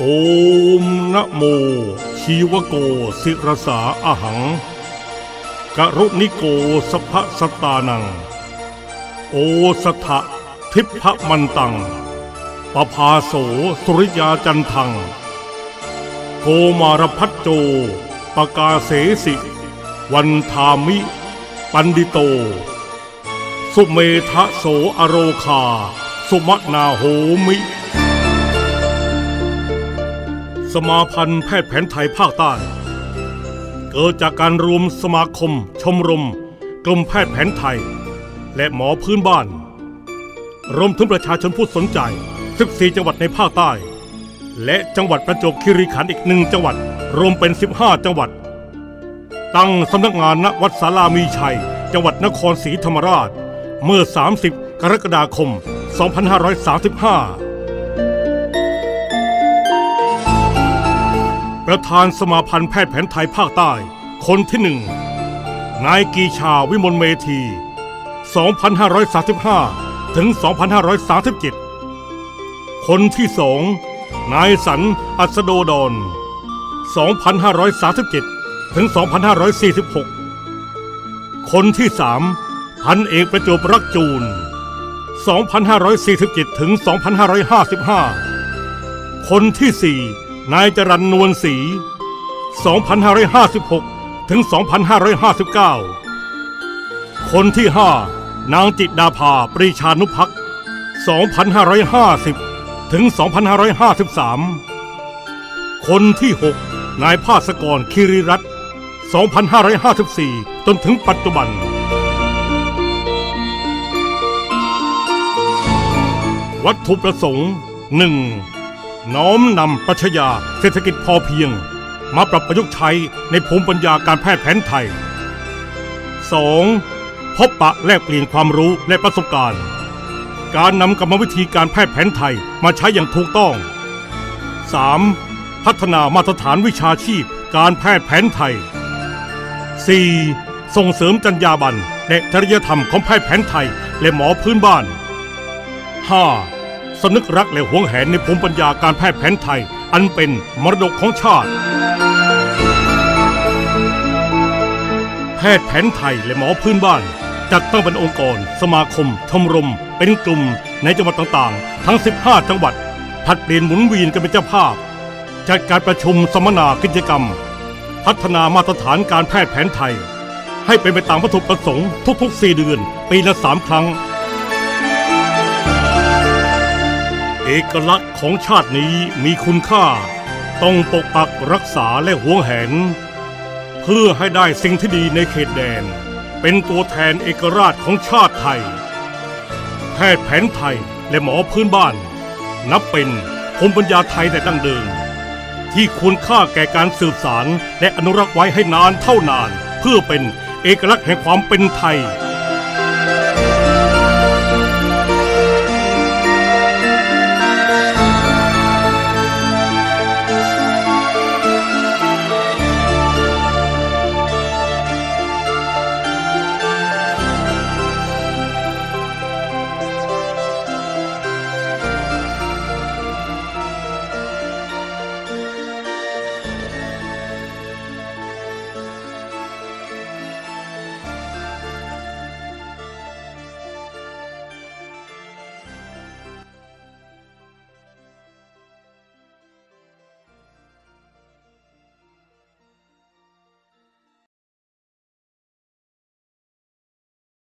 โอมนะโม ชีวโกสิรสาอาหัง กรุณิโกสภะสตานัง โอสถะทิพะมันตัง ปภาโสสุริยาจันทัง โกมารพัจโจ ปกาเสสิ วันทามิ ปันดิโต สุเมทะโสอโรคา สุมนาโหมิ สมาพันธ์แพทย์แผนไทยภาคใต้ เกิดจากการรวมสมาคม ชมรม กลุ่มแพทย์แผนไทย และหมอพื้นบ้าน รวมถึงประชาชนผู้สนใจ 14 จังหวัดในภาคใต้ และจังหวัดประจวบคีรีขันธ์อีกหนึ่งจังหวัด รวมเป็น 15 จังหวัด ตั้งสำนักงานณวัดสารามีชัย จังหวัดนครศรีธรรมราช เมื่อ 30 กรกฎาคม 2535 ประธานสมาพันธ์แพทย์แผนไทยภาคใต้ คนที่หนึ่งนายกีชาวิมลเมธี 2535 ถึง 2537 คนที่สองนายสันอัสโดดอน 2537 ถึง 2546 คนที่สามพันเอกประจวบรักจูน 2547 ถึง 2555 คนที่สี่ นายจรันนวลศรี 2556 ถึง 2559 คนที่ห้านางจิตดาภาปรีชานุพัก2550 ถึง 2553 คนที่หกนายภาสกรคิริรัตน์2554 จนถึงปัจจุบัน วัตถุประสงค์ห น้อมนำปรัชญาเศรษฐกิจพอเพียง มาปรับประยุกต์ใช้ในภูมิปัญญาการแพทย์แผนไทย 2. พบปะแลกเปลี่ยนความรู้และประสบการณ์ การนำกรรมวิธีการแพทย์แผนไทยมาใช้อย่างถูกต้อง 3. พัฒนามาตรฐานวิชาชีพการแพทย์แผนไทย 4. ส่งเสริมจรรยาบรรณและจริยธรรมของแพทย์แผนไทยและหมอพื้นบ้าน 5. สนึกรักและหวงแหนในภูมิปัญญาการแพทย์แผนไทย อันเป็นมรดกของชาติ แพทย์แผนไทยและหมอพื้นบ้าน จัดตั้งเป็นองค์กร สมาคม ชมรม เป็นกลุ่มในจังหวัดต่างๆ ทั้ง 15 จังหวัดผัดเปลี่ยนหมุนเวียนกันเป็นเจ้าภาพ จัดการประชุมสัมมนากิจกรรม พัฒนามาตรฐานการแพทย์แผนไทย ให้เป็นไปตามวัตถุประสงค์ทุกๆ 4 เดือน ปีละ 3 ครั้ง เอกลักษณ์ของชาตินี้มีคุณค่า ต้องปกปักรักษาและหวงแหน เพื่อให้ได้สิ่งที่ดีในเขตแดน เป็นตัวแทนเอกราชของชาติไทย แพทย์แผนไทยและหมอพื้นบ้าน นับเป็นภูมิปัญญาไทยแต่ดั้งเดิม ที่ควรค่าแก่การสืบสารและอนุรักษ์ไว้ให้นานเท่านาน เพื่อเป็นเอกลักษณ์แห่งความเป็นไทย